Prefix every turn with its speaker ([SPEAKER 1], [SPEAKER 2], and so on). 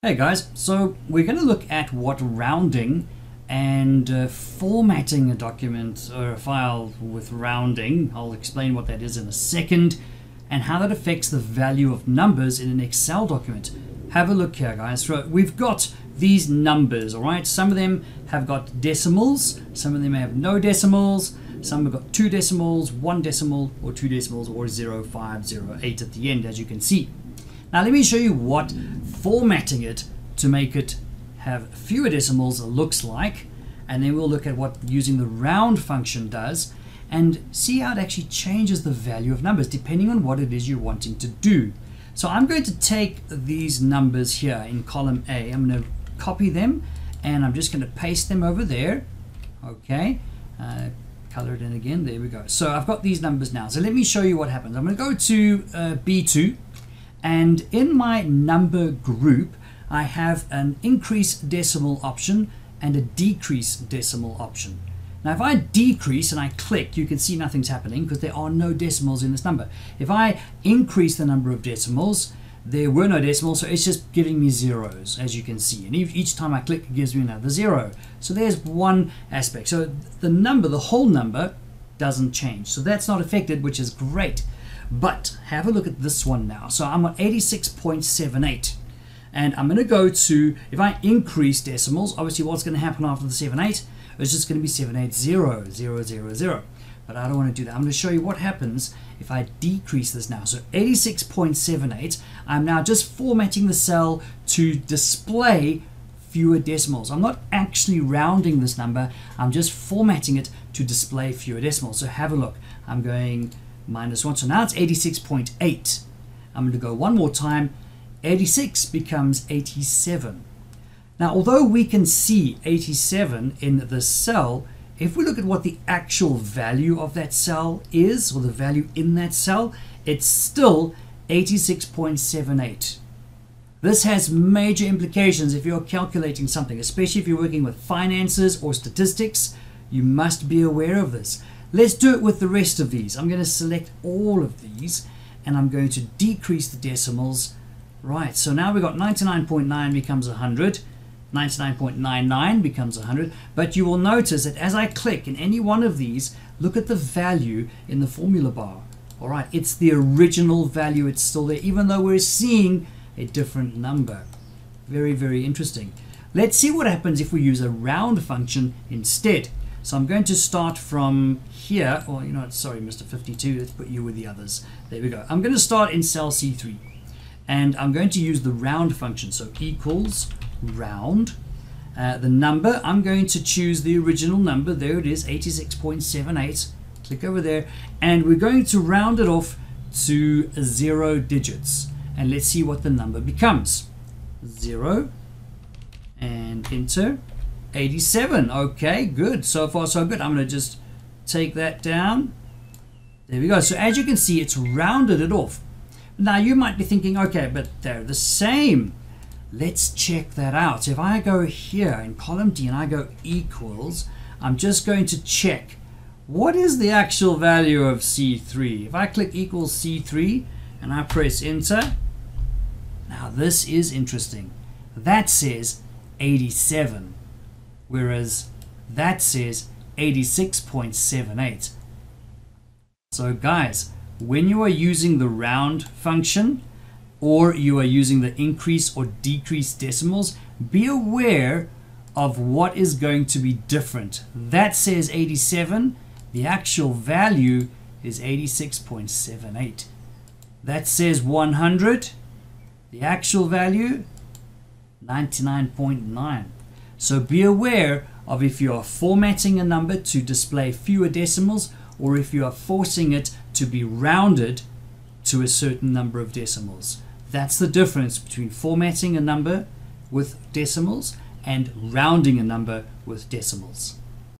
[SPEAKER 1] Hey guys, so we're going to look at what rounding and uh, formatting a document or a file with rounding, I'll explain what that is in a second, and how that affects the value of numbers in an Excel document. Have a look here guys, so we've got these numbers, alright? Some of them have got decimals, some of them have no decimals, some have got two decimals, one decimal, or two decimals, or 0508 at the end, as you can see. Now let me show you what formatting it to make it have fewer decimals looks like and then we'll look at what using the round function does and see how it actually changes the value of numbers depending on what it is you're wanting to do. So I'm going to take these numbers here in column A. I'm going to copy them and I'm just going to paste them over there. Okay. Uh, color it in again. There we go. So I've got these numbers now. So let me show you what happens. I'm going to go to uh, B2 and in my number group, I have an increase decimal option and a decrease decimal option. Now if I decrease and I click, you can see nothing's happening because there are no decimals in this number. If I increase the number of decimals, there were no decimals, so it's just giving me zeros, as you can see. And each time I click, it gives me another zero. So there's one aspect. So the number, the whole number, doesn't change. So that's not affected, which is great. But have a look at this one now. So I'm on 86.78. And I'm going to go to, if I increase decimals, obviously what's going to happen after the 78 is just going to be 780, But I don't want to do that. I'm going to show you what happens if I decrease this now. So 86.78, I'm now just formatting the cell to display fewer decimals. I'm not actually rounding this number, I'm just formatting it to display fewer decimals. So have a look. I'm going minus 1. So now it's 86.8. I'm going to go one more time. 86 becomes 87. Now, although we can see 87 in the cell, if we look at what the actual value of that cell is, or the value in that cell, it's still 86.78. This has major implications if you're calculating something, especially if you're working with finances or statistics. You must be aware of this. Let's do it with the rest of these. I'm going to select all of these and I'm going to decrease the decimals. Right, so now we've got 99.9 becomes 100. 99.99 becomes 100 but you will notice that as I click in any one of these look at the value in the formula bar all right it's the original value it's still there even though we're seeing a different number very very interesting let's see what happens if we use a round function instead so I'm going to start from here, or you know, sorry, Mr. 52, let's put you with the others. There we go. I'm going to start in cell C3, and I'm going to use the round function. So equals round. Uh, the number, I'm going to choose the original number. There it is, 86.78. Click over there, and we're going to round it off to zero digits. And let's see what the number becomes. Zero, and enter. 87. Okay, good. So far, so good. I'm going to just take that down. There we go. So as you can see, it's rounded it off. Now, you might be thinking, okay, but they're the same. Let's check that out. So if I go here in column D and I go equals, I'm just going to check what is the actual value of C3. If I click equals C3 and I press enter, now this is interesting. That says 87 whereas that says 86.78. So guys, when you are using the round function or you are using the increase or decrease decimals, be aware of what is going to be different. That says 87, the actual value is 86.78. That says 100, the actual value 99.9. So be aware of if you are formatting a number to display fewer decimals or if you are forcing it to be rounded to a certain number of decimals. That's the difference between formatting a number with decimals and rounding a number with decimals.